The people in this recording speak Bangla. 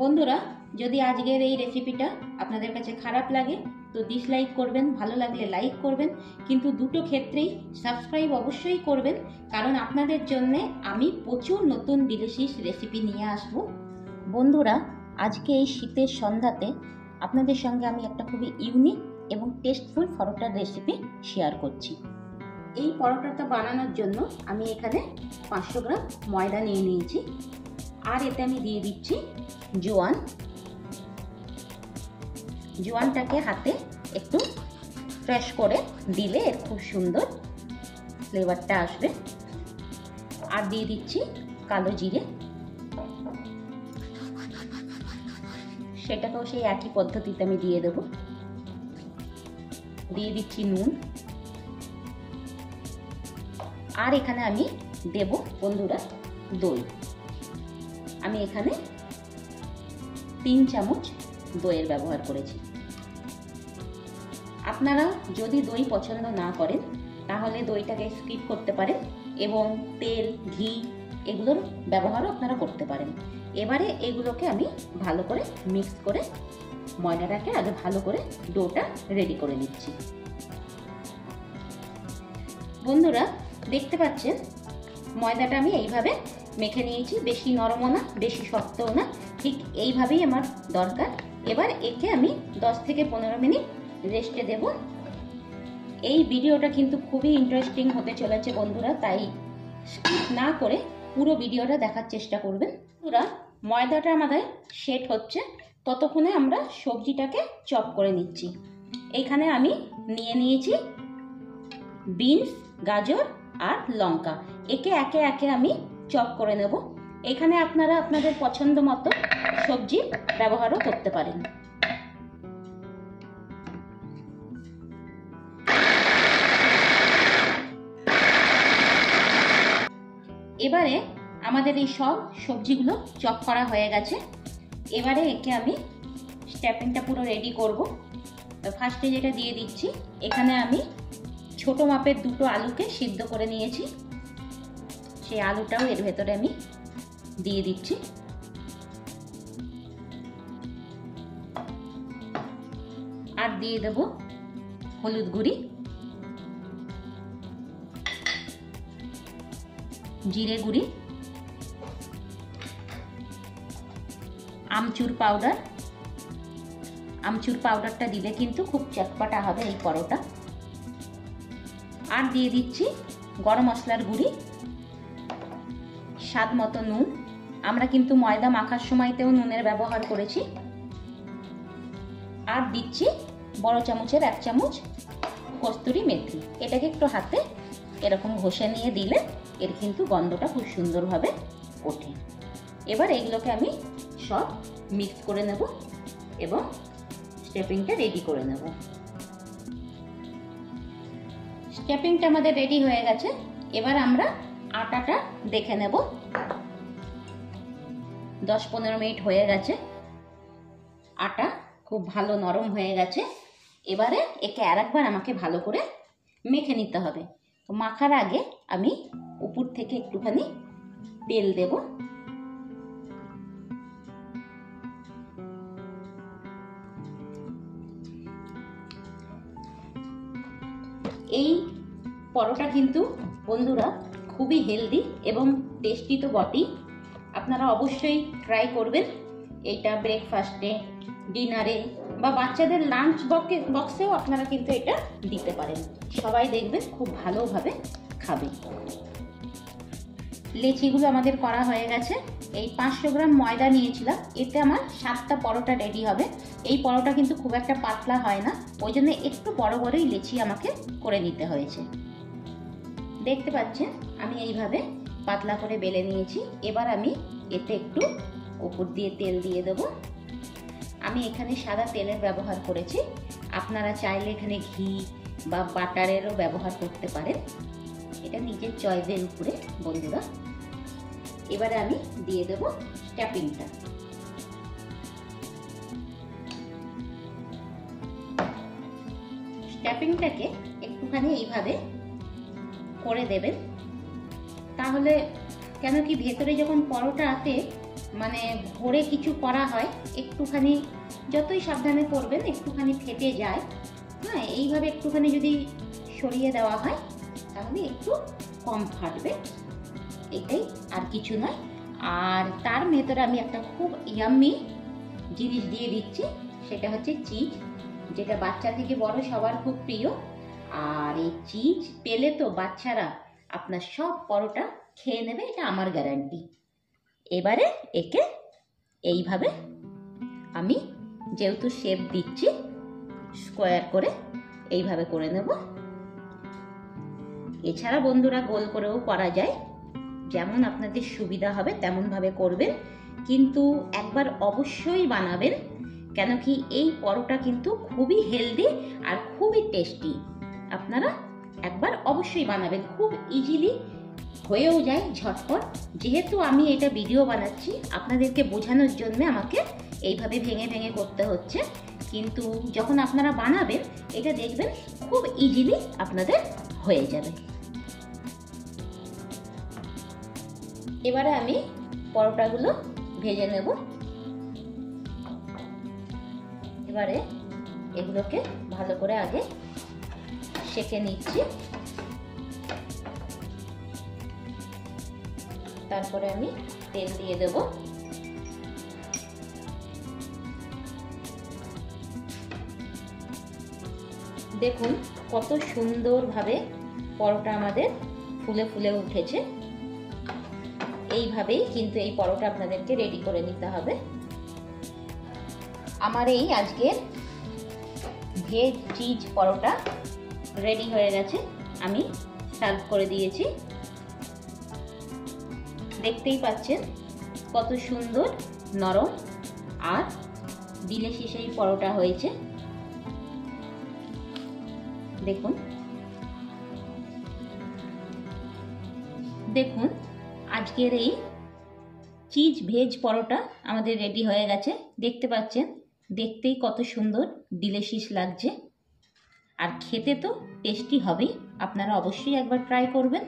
বন্ধুরা, যদি আজকের এই রেসিপিটা আপনাদের কাছে খারাপ লাগে, তো ডিসলাইক করবেন, ভালো লাগলে লাইক করবেন, কিন্তু দুটো ক্ষেত্রেই সাবস্ক্রাইব অবশ্যই করবেন, কারণ আপনাদের জন্য আমি প্রচুর নতুন ডিলিশিয়াস রেসিপি নিয়ে আসব। বন্ধুরা, আজকে এই শীতের সন্ধ্যাতে আপনাদের সঙ্গে আমি একটা খুবই ইউনিক এবং টেস্টফুল পরোটার রেসিপি শেয়ার করছি। এই পরোটাটা বানানোর জন্য আমি এখানে পাঁচশো গ্রাম ময়দা নিয়ে নিয়েছি। আর এতে আমি দিয়ে দিচ্ছি জোয়ান। জোয়ানটাকে হাতে একটু ক্রাশ করে দিলে এর খুব সুন্দর ফ্লেভারটা আসবে। আর দিয়ে দিচ্ছি কালো জিরে। সেটাকেও সেই একই পদ্ধতিতে আমি দিয়ে দেব। দিয়ে দিচ্ছি নুন। আর এখানে আমি দেব বন্ধুরা দই। আমি এখানে তিন চামচ দইয়ের ব্যবহার করেছি। আপনারা যদি দই পছন্দ না করেন, তাহলে দইটাকে স্কিপ করতে পারেন এবং তেল, ঘি এগুলোর ব্যবহারও আপনারা করতে পারেন। এবারে এগুলোকে আমি ভালো করে মিক্স করে ময়দাটাকে আগে ভালো করে ডোটা রেডি করে নিচ্ছি। বন্ধুরা, দেখতে পাচ্ছেন ময়দাটা আমি এইভাবে মেখে নিয়েছি। বেশি নরমও না, বেশি শক্তও না। ঠিক এইভাবেই আমার দরকার। এবার একে আমি 10 থেকে পনেরো মিনিট রেস্টে দেব। এই ভিডিওটা কিন্তু খুবই ইন্টারেস্টিং হতে চলেছে বন্ধুরা, তাই স্কিপ না করে পুরো ভিডিওটা দেখার চেষ্টা করবেন। বন্ধুরা, ময়দাটা আমাদের সেট হচ্ছে। ততক্ষণে আমরা সবজিটাকে চপ করে নিচ্ছি। এখানে আমি নিয়ে নিয়েছি বিনস, গাজর আর লঙ্কা। একে একে একে আমি চপ করে নেব। এখানে আপনারা আপনাদের পছন্দ মতো সবজি ব্যবহারও করতে পারেন। এবারে আমাদের এই সব সবজিগুলো চপ করা হয়ে গেছে। এবারে একে আমি স্ট্যাপিংটা পুরো রেডি করব। ফার্স্টে যেটা দিয়ে দিচ্ছি, এখানে আমি ছোট মাপের দুটো আলুকে সিদ্ধ করে নিয়েছি। সেই আলুটাও এর ভেতরে আমি দিয়ে দিচ্ছি। আর দিয়ে দেব হলুদ গুঁড়ি, জিরে গুঁড়ি, আমচুর পাউডার। আমচুর পাউডারটা দিলে কিন্তু খুব চটপাটা হবে এই পরোটা। আর দিয়ে দিচ্ছি গরম মশলার গুঁড়ি। স্বাদ মতো নুন। আমরা কিন্তু ময়দা মাখার সময়তেও নুনের ব্যবহার করেছি। আর দিচ্ছি বড় চামচের এক চামচ কস্তুরি মেথি। এটাকে একটু হাতে এরকম ঘষে নিয়ে দিলে এর কিন্তু গন্ধটা খুব সুন্দরভাবে ওঠে। এবার এগুলোকে আমি সব মিক্স করে নেব এবং স্টেপিংটা রেডি করে নেব। স্টেপিংটা আমাদের রেডি হয়ে গেছে। এবার আমরা আটাটা দেখে নেব। দশ পনেরো মিনিট হয়ে গেছে। আটা খুব ভালো নরম হয়ে গেছে। এবারে একে আর একবার আমাকে ভালো করে মেখে নিতে হবে। তো মাখার আগে আমি উপর থেকে একটুখানি তেল দেব। এই পরোটা কিন্তু বন্ধুরা খুবই হেলদি এবং টেস্টি তো বটেই। আপনারা অবশ্যই ট্রাই করবেন। এটা ব্রেকফাস্টে ডিনারে বা বাচ্চাদের লাঞ্চ বক্সে বক্সেও আপনারা কিন্তু এটা দিতে পারেন। সবাই দেখবেন খুব ভালোভাবে খাবে। লেচিগুলো আমাদের করা হয়ে গেছে। এই পাঁচশো গ্রাম ময়দা নিয়েছিলাম। এতে আমার সাতটা পরোটা রেডি হবে। এই পরোটা কিন্তু খুব একটা পাতলা হয় না। ওই জন্য একটু বড় বড়ই লেচি আমাকে করে নিতে হয়েছে। দেখতে পাচ্ছেন? আমি এইভাবে পাতলা করে বেলে নিয়েছি। এবার আমি এতে একটু উপর দিয়ে তেল দিয়ে দেবো। আমি এখানে সাদা তেলের ব্যবহার করেছি। আপনারা চাইলে এখানে ঘি বা বাটারেরও ব্যবহার করতে পারেন। এটা নিজের চয়েসের উপরে বন্ধুরা। এবারে আমি দিয়ে দেব স্ট্যাপিংটা। স্ট্যাপিংটাকে একটুখানি এইভাবে করে দেবেন। তাহলে কেন কি ভেতরে যখন পরোটা আসে মানে ভরে কিছু করা হয়, একটুখানি যতই সাবধানে করবেন, একটুখানি ফেটে যায়। হ্যাঁ এইভাবে একটুখানি যদি সরিয়ে দেওয়া হয়, তাহলে একটু কম ফাটবে। এটাই আর কিছু নয়। আর তার ভেতরে আমি একটা খুব ইয়াম্মি জিনিস দিয়ে দিচ্ছি, সেটা হচ্ছে চিজ যেটা বাচ্চা থেকে বড় সবার খুব প্রিয়। আর এই চিজ পেলে তো বাচ্চারা আপনার সব পরোটা খেয়ে নেবে, এটা আমার গ্যারান্টি এবারে একে এইভাবে আমি যেহেতু শেপ দিচ্ছি স্কোয়ার করে এইভাবে করে নেব। এছাড়া বন্ধুরা গোল করেও করা যায়। যেমন আপনাদের সুবিধা হবে তেমনভাবে করবেন। কিন্তু একবার অবশ্যই বানাবেন, কেন কি এই পরোটা কিন্তু খুবই হেলদি আর খুবই টেস্টি আপনারা একবার অবশ্যই বানাবেন, খুব ইজিলি হয়েও যায় ঝটপট। যেহেতু আমি এটা ভিডিও বানাচ্ছি, আপনাদেরকে বোঝানোর জন্য আমাকে এইভাবে ভেঙে ভেঙে করতে হচ্ছে। কিন্তু যখন আপনারা বানাবেন, এটা দেখবেন খুব ইজিলি আপনাদের হয়ে যাবে। এবারে আমি পরোটাগুলো ভেজে নেব। এবারে এগুলোকে ভালো করে আগে সেকে নিচ্ছি। তারপরে আমি তেল দিয়ে দেব। দেখুন কত সুন্দরভাবে পরোটা আমাদের ফুলে ফুলে উঠেছে। এইভাবেই কিন্তু এই পরোটা আপনাদেরকে রেডি করে নিতে হবে। আমার এই আজকের ভেজ চিজ পরোটা রেডি হয়ে গেছে। আমি সার্ভ করে দিয়েছি। দেখতেই পাচ্ছেন কত সুন্দর, নরম আর দিলে সেই পরোটা হয়েছে। দেখুন। দেখুন, আজকের এই চিজ ভেজ পরোটা আমাদের রেডি হয়ে গেছে। দেখতে পাচ্ছেন, দেখতেই কত সুন্দর ডিলেশিস লাগছে। আর খেতে তো টেস্টি হবেই, আপনারা অবশ্যই একবার ট্রাই করবেন।